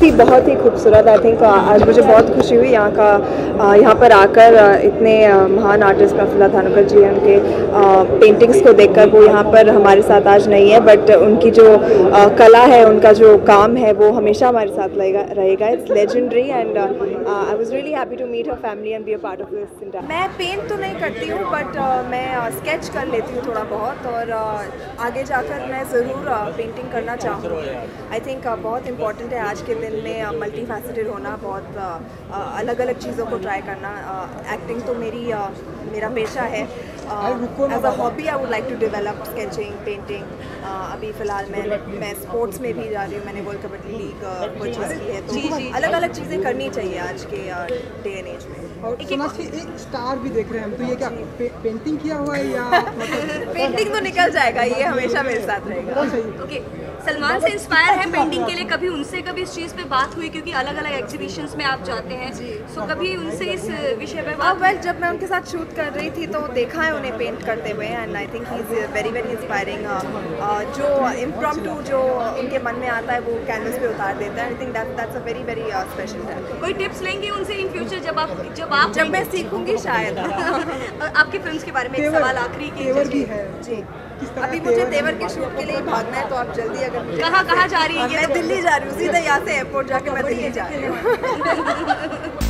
बहुत ही खूबसूरत I think आज मुझे बहुत खुशी हुई यहाँ का यहाँ पर आकर इतने महान आर्टिस्ट प्रफुल्ला धानुकर जी हैं, उनके पेंटिंग्स को देखकर वो यहाँ पर हमारे साथ आज नहीं है बट उनकी जो कला है, उनका जो काम है, वो हमेशा हमारे साथ रहेगा। It's legendary and I was really happy to meet her family and be a part of this मैं पेंट तो नहीं करती हूँ बट मैं स्केच कर लेती हूँ थोड़ा बहुत और आगे जाकर मैं ज़रूर पेंटिंग करना चाहूँगी। आई थिंक बहुत इंपॉर्टेंट है आज के दिन में मल्टी होना, बहुत अलग अलग चीज़ों को ट्राई करना एक्टिंग तो मेरी मेरा पेशा है। As a hobby I would like to develop sketching painting अभी फ़िलहाल मैं मैं स्पोर्ट्स में भी जा रही हूँ। मैंने वर्ल्ड कबड्डी लीग परचेज की है। तो अलग अलग चीज़ें करनी चाहिए आज के डे एंड एज में। और सोनाक्षी एक स्टार भी देख रहे हैं हम। तो ये क्या पे, पेंटिंग किया हुआ है या मतलब पेंटिंग तो निकल जाएगा। ये हमेशा मेरे साथ रहेगा। ओके सलमान से इंस्पायर है पेंटिंग के लिए। कभी उनसे कभी इस चीज़ पे बात हुई? क्योंकि अलग अलग एग्जीबिशंस में आप जाते हैं। सो कभी उनसे इस विषय पे बात वेल जब मैं उनके साथ शूट कर रही थी तो देखा है उन्हें पेंट करते हुए and I think he is very very inspiring जो इम्प्रॉम जो उनके मन में आता है वो कैनवस पे उतार देता है। I think that that's a very very special talent कोई टिप्स लेंगे उनसे इन फ्यूचर जब आप जब आप जब मैं सीखूँगी शायद। आपकी फिल्म्स के बारे में एक सवाल आखिरी की है। जी। अभी मुझे तेवर के शूट के लिए भागना है तो आप जल्दी अगर कहाँ कहाँ जा रही है? मैं दिल्ली जा रही हूँ सीधे यहाँ से एयरपोर्ट जाके मैं दिल्ली जा रही हूँ।